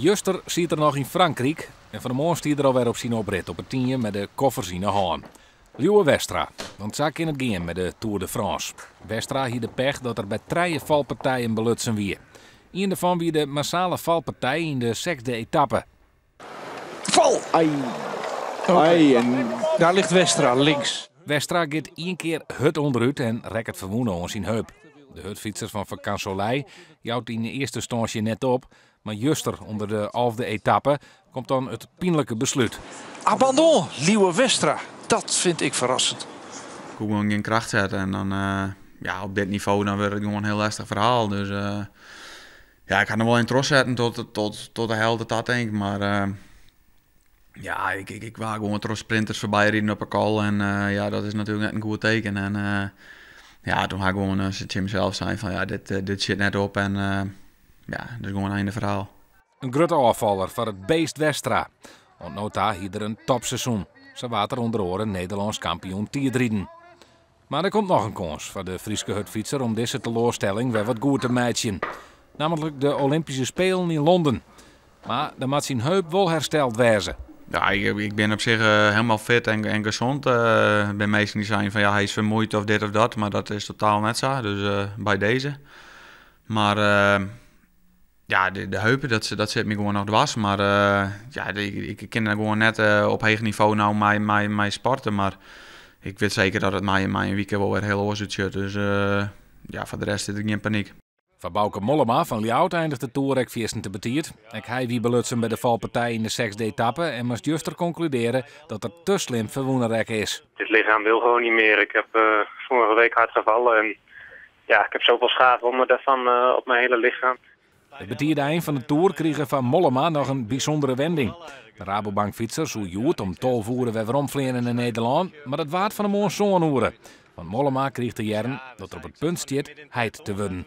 Juster ziet er nog in Frankrijk en van de morgen stiert er alweer op zijn oprit op het tienje met de koffers in de hand. Liewe Westra, want zak in het game met de Tour de France. Westra hier de pech dat er bij drie valpartijen belutsen wie. Een daarvan wie de massale valpartij in de zesde etappe. Val! Ai. Ai, en Daar ligt Westra, links. Westra gaat één keer het onderuit en rekt het verwoenen aan zijn heup. De hutfietsers van Vacansolei jouwt in de eerste standje net op, maar juster onder de halfde etappe komt dan het pijnlijke besluit. Abandon, Liewe Westra. Dat vind ik verrassend. gewoon geen kracht zetten. En dan eh, ja, op dit niveau dan wordt het gewoon een heel lastig verhaal. Dus eh, ja, ik ga er wel in tros zetten tot, tot, tot de helft dat denk ik. Maar eh, ja, ik, ik, ik wou gewoon tros sprinters voorbij rijden op een call. En eh, ja, dat is natuurlijk net een goed teken. En eh, ja, toen ga ik gewoon uh, Jim zelf zijn van ja, dit, dit zit net op. En eh, ja, dat is gewoon een einde verhaal. Een grote afvaller voor het beest Westra. Want nota hier er een topseizoen. Ze water onder oren Nederlands kampioen tierdrieden. Maar er komt nog een kans voor de Friese hutfietser om deze teleurstelling weer wat goed te matchen. Namelijk de Olympische Spelen in Londen. Maar de moet zijn heup wel hersteld wezen. Ja, ik, ik ben op zich eh, helemaal fit en, en gezond. Ik ben meestal niet zijn van ja, hij is vermoeid of dit of dat, maar dat is totaal net zo. Dus eh, bij deze. Maar ja, de, de heupen, dat, dat zit me gewoon nog dwars. Maar eh, ja, de- ik, ik ken gewoon net eh, op hoog niveau nou mijn, mijn, mijn sporten. Maar ik weet zeker dat het mij in mijn weekend wel weer heel oorzaak zit. Dus eh, ja, voor de rest zit ik niet in paniek. Van Bouke Mollema van Ljout eindigt de Tour ook viersten te betiert. Ik hij wie belutsen bij de valpartij in de zesde etappe en moest juster concluderen dat er te slim verwoenerrek is. Dit lichaam wil gewoon niet meer. Ik heb eh, vorige week hard gevallen en ja, ik heb zoveel schaafwonden daarvan eh, op mijn hele lichaam. Het betierde eind van de Tour kregen van Mollema nog een bijzondere wending. De Rabobankfietser zo joet om tolvoeren weer omvliegen in Nederland, maar dat waard van de mooie zo'n Want Mollema kreeg de jaren dat er op het punt stiert heid te winnen.